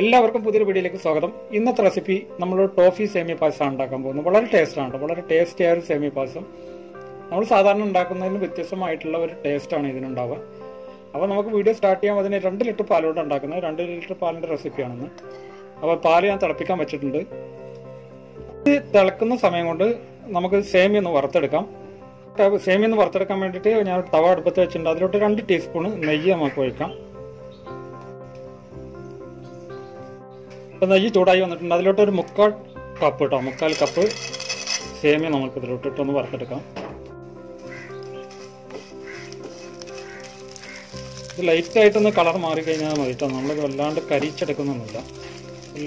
എല്ലാവർക്കും പുതിയൊരു വീഡിയോയിലേക്ക് സ്വാഗതം. ഇന്നത്തെ റെസിപ്പി നമ്മൾ ടോഫി സേമിയ പായസമാണ് ഉണ്ടാക്കാൻ പോകുന്നത് വളരെ ടേസ്റ്റാണ് വളരെ ടേസ്റ്റി ആയ ഒരു സേമിയ പായസം. നമ്മൾ സാധാരണ ഉണ്ടാക്കുന്നതിന് വ്യത്യസ്തമായിട്ടുള്ള ഒരു ടേസ്റ്റാണ് ഇതിനുണ്ടാവുക. അപ്പോൾ നമുക്ക് വീഡിയോ സ്റ്റാർട്ട് ചെയ്യാൻ അതിന് രണ്ട് ലിറ്റർ പാലോട് ഉണ്ടാക്കുന്നത്. രണ്ട് ലിറ്റർ പാലിന്റെ റെസിപ്പിയാണെന്ന് അപ്പോൾ പാൽ ഞാൻ തിളപ്പിക്കാൻ വെച്ചിട്ടുണ്ട്. ഇത് തിളക്കുന്ന സമയം കൊണ്ട് നമുക്ക് സേമിയ ഒന്ന് വറുത്തെടുക്കാം. സേമിയ ഒന്ന് വറുത്തെടുക്കാൻ വേണ്ടിയിട്ട് ഞാൻ തവ അടുപ്പത്ത് വെച്ചിട്ടുണ്ട്. അതിലോട്ട് രണ്ട് ടീസ്പൂൺ നെയ്യ് നമുക്ക് ഒഴിക്കാം. ഇപ്പൊ നെയ്യ് ചൂടായി വന്നിട്ടുണ്ട്. അതിലോട്ട് ഒരു മുക്കാൽ കപ്പ് കേട്ടോ മുക്കാൽ കപ്പ് സേമിയ നമുക്ക് ഇതിലോട്ട് ഇട്ടൊന്ന് വറുത്തെടുക്കാം. ഇത് ലൈറ്റ് ആയിട്ടൊന്ന് കളർ മാറി കഴിഞ്ഞാൽ മതി കേട്ടോ നമ്മൾ വല്ലാണ്ട് കരിച്ചെടുക്കുന്നൊന്നുമില്ല.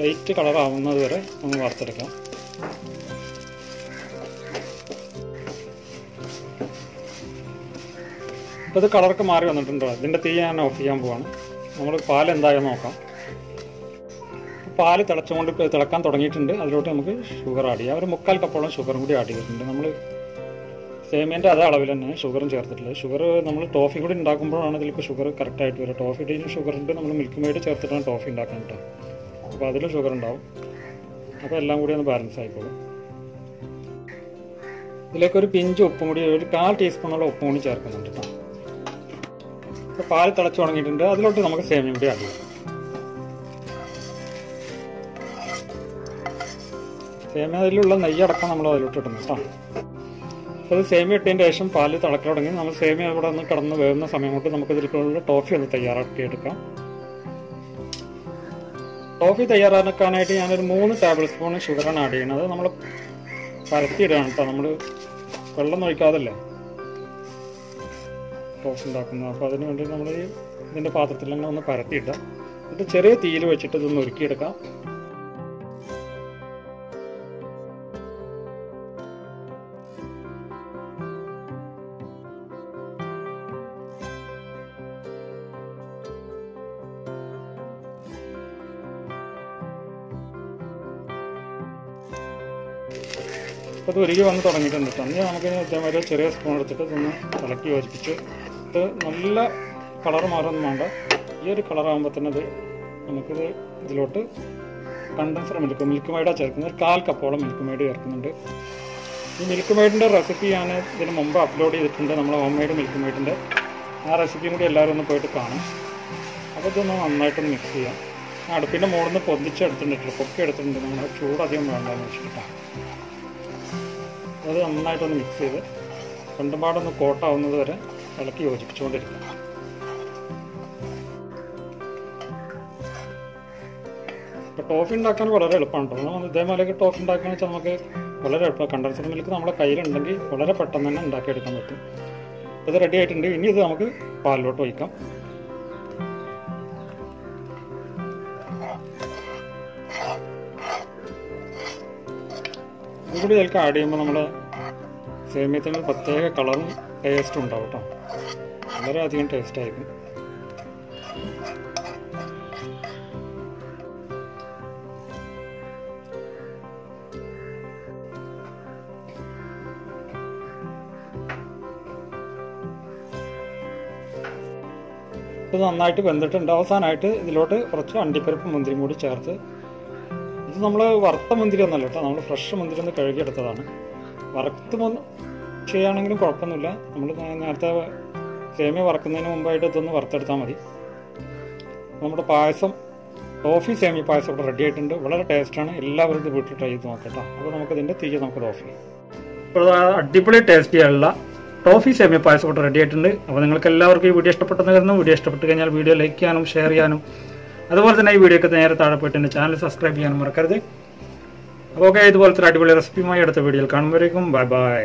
ലൈറ്റ് കളർ ആവുന്നത് വരെ ഒന്ന് വറുത്തെടുക്കാം. ഇപ്പൊ ഇത് കളറൊക്കെ മാറി വന്നിട്ടുണ്ടോ. ഇതിന്റെ തീ ഞാൻ ഓഫ് ചെയ്യാൻ പോവാണ്. നമ്മൾ പാൽ എന്തായാലും നോക്കാം. പാൽ തിളച്ചുകൊണ്ട് തിളക്കാൻ തുടങ്ങിയിട്ടുണ്ട്. അതിലോട്ട് നമുക്ക് ഷുഗർ ആഡ് ചെയ്യാം. ഒരു മുക്കാൽ കപ്പോളം ഷുഗറും കൂടി ആഡ് ചെയ്തിട്ടുണ്ട്. നമ്മൾ സേമിയന്റെ അതേ അളവിൽ തന്നെ ഷുഗറും ചേർത്തിട്ടില്ല ഷുഗർ നമ്മൾ ടോഫി കൂടി ഉണ്ടാക്കുമ്പോഴാണ് ഇതിലേക്ക് ഷുഗർ കറക്റ്റായിട്ട് വരിക. ടോഫിയുടെയും ഷുഗറുണ്ട് നമ്മൾ മിൽക്ക് മെയ്ഡ് ചേർത്തിട്ടാണ് ടോഫി ഉണ്ടാക്കാൻ കേട്ടോ അപ്പോൾ അതിലും ഷുഗർ ഉണ്ടാവും. അപ്പോൾ എല്ലാം കൂടി ഒന്ന് ബാലൻസ് ആയിക്കോളും ഇതിലേക്ക് ഒരു പിഞ്ച് ഉപ്പും കൂടി ഒരു കാൽ ടീസ്പൂണോളം ഉപ്പും കൂടി ചേർക്കുന്നുണ്ട് കേട്ടോ ഇപ്പോൾ പാൽ തിളച്ച് തുടങ്ങിയിട്ടുണ്ട്. അതിലോട്ട് നമുക്ക് സേമിയും കൂടി ആഡ് സേമിയ അതിലുള്ള നെയ്യടക്കം നമ്മൾ അതിലോട്ട് ഇടുന്നു കേട്ടോ. അത് സേമിയ ഇട്ടതിന് ശേഷം പാൽ തിളക്കി തുടങ്ങി നമ്മൾ സേമിയ ഇവിടെ ഒന്ന് കിടന്ന് വേകുന്ന സമയം കൊണ്ട് നമുക്ക് ഇതിലേക്കുള്ള ടോഫി ഒന്ന് തയ്യാറാക്കി എടുക്കാം. ടോഫി തയ്യാറാക്കാനായിട്ട് ഞാനൊരു മൂന്ന് ടേബിൾ സ്പൂൺ ഷുഗറാണ് ആഡ് ചെയ്യുന്നത്. നമ്മൾ പരത്തിയിടുകയാണ് കേട്ടോ. നമ്മൾ വെള്ളം ഒഴിക്കാതല്ലേ? ടോഫി ഉണ്ടാക്കുന്നത്. അപ്പോൾ അതിന് വേണ്ടി നമ്മൾ ഇതിന്റെ പാത്രത്തിൽ തന്നെ ഒന്ന് പരത്തിയിട്ടാം എന്നിട്ട് ചെറിയ തീയിൽ വെച്ചിട്ട് ഇതൊന്ന് ഒരുക്കിയെടുക്കാം ഇത് ഒരുക്കി വന്ന് തുടങ്ങിയിട്ടുണ്ട്. തന്നെ നമുക്കിനി ഇതേമാതിരി ചെറിയ സ്പൂൺ എടുത്തിട്ട് ഇതൊന്ന് ഇളക്കി യോജിപ്പിച്ച് ഇത് നല്ല കളർ മാറൊന്നും വേണ്ട. ഈ ഒരു കളറാകുമ്പോൾ തന്നെ ഇത് നമുക്കിത് ഇതിലോട്ട് കണ്ടൻസർ മിൽക്ക് മിൽക്ക് മൈഡാണ് ചേർക്കുന്നത്. ഒരു കാൽ കപ്പോളം മിൽക്ക് മൈഡ് ചേർക്കുന്നുണ്ട്. ഈ മിൽക്ക് മൈഡിന്റെ റെസിപ്പി ഞാൻ ഇതിന് മുമ്പ് അപ്ലോഡ് ചെയ്തിട്ടുണ്ട്. നമ്മളെ ഹോം മെയ്ഡ് മിൽക്ക് മൈഡിന്റെ ആ റെസിപ്പിയും കൂടി എല്ലാവരും ഒന്ന് പോയിട്ട് കാണും. അപ്പോൾ ഇതൊന്ന് നന്നായിട്ടൊന്ന് മിക്സ് ചെയ്യാം. അടുപ്പിന്റെ മുകളിൽ നിന്ന് പൊന്തിച്ചെടുത്തിട്ടുണ്ട് പൊക്കി എടുത്തിട്ടുണ്ട്. നമ്മൾ ചൂട് അധികം വേണ്ടെന്ന് വെച്ചിട്ടാണ് അത് നന്നായിട്ടൊന്ന് മിക്സ് ചെയ്ത് രണ്ടും പാടൊന്ന് കോട്ടാവുന്നത് വരെ ഇളക്കി യോജിപ്പിച്ചുകൊണ്ടിരിക്കുക. ഇപ്പോൾ ടോഫി ഉണ്ടാക്കാൻ വളരെ എളുപ്പമാണ് കേട്ടോ നമ്മൾ ഇതേമാതിരി ടോഫി ഉണ്ടാക്കുകയെന്ന് വെച്ചാൽ നമുക്ക് വളരെ എളുപ്പമാണ്. കണ്ടൻസർ മിൽക്ക് നമ്മുടെ കയ്യിലുണ്ടെങ്കിൽ വളരെ പെട്ടെന്ന് തന്നെ ഉണ്ടാക്കിയെടുക്കാൻ പറ്റും. ഇത് റെഡി ആയിട്ടുണ്ട്. ഇനി ഇത് നമുക്ക് പാലിലോട്ട് ഒഴിക്കാം. ഇതുകൂടി ഇതിലേക്ക് ആഡ് ചെയ്യുമ്പോൾ നമ്മൾ സേമിയത്തിന് പ്രത്യേക കളറും ടേസ്റ്റും ഉണ്ടാവും കേട്ടോ വളരെയധികം ടേസ്റ്റ് ആയിരിക്കും. ഇത് നന്നായിട്ട് വെന്തിട്ടുണ്ട്. അവസാനമായിട്ട് ഇതിലോട്ട് കുറച്ച് അണ്ടിപ്പരിപ്പ് മുന്തിരിയും കൂടി ചേർത്ത് ഇത് നമ്മൾ വറുത്ത മുന്തിരി ഒന്നല്ല കേട്ടോ. നമ്മൾ ഫ്രഷ് മുന്തിരി ഒന്ന് കഴുകിയെടുത്തതാണ്. വറുത്ത് ചെയ്യുകയാണെങ്കിലും കുഴപ്പമൊന്നുമില്ല. നമ്മൾ നേരത്തെ സേമിയ വറക്കുന്നതിന് മുമ്പായിട്ട് ഇതൊന്ന് വറുത്തെടുത്താൽ മതി. നമ്മുടെ പായസം ടോഫി സേമിയ പായസം ഇവിടെ റെഡി ആയിട്ടുണ്ട്. വളരെ ടേസ്റ്റാണ് എല്ലാവരും ഇത് വീട്ടിൽ ട്രൈ ചെയ്ത് നോക്കട്ടോ അപ്പോൾ നമുക്കിതിന്റെ തീയ നമുക്ക് ഓഫ് ചെയ്യാം. ഇപ്പോൾ അടിപൊളി ടേസ്റ്റിയുള്ള ടോഫി സേമിയ പായസം ഇവിടെ റെഡി ആയിട്ടുണ്ട്. അപ്പോൾ നിങ്ങൾക്ക് എല്ലാവർക്കും ഈ വീഡിയോ ഇഷ്ടപ്പെട്ടെന്ന് കരുതുന്നു. വീഡിയോ ഇഷ്ടപ്പെട്ട് കഴിഞ്ഞാൽ വീഡിയോ ലൈക്ക് ചെയ്യാനും ഷെയർ ചെയ്യാനും അതുപോലെ തന്നെ ഈ വീഡിയോക്ക് നേരെ താഴെ പോയിട്ട് എന്റെ ചാനൽ സബ്സ്ക്രൈബ് ചെയ്യാൻ മറക്കരുത്. അപ്പോൾ ഓക്കെ ഇതുപോലത്തെ അടിപൊളി റെസിപ്പിയുമായി അടുത്ത വീഡിയോയിൽ കാണുമ്പോഴേക്കും ബൈ ബൈ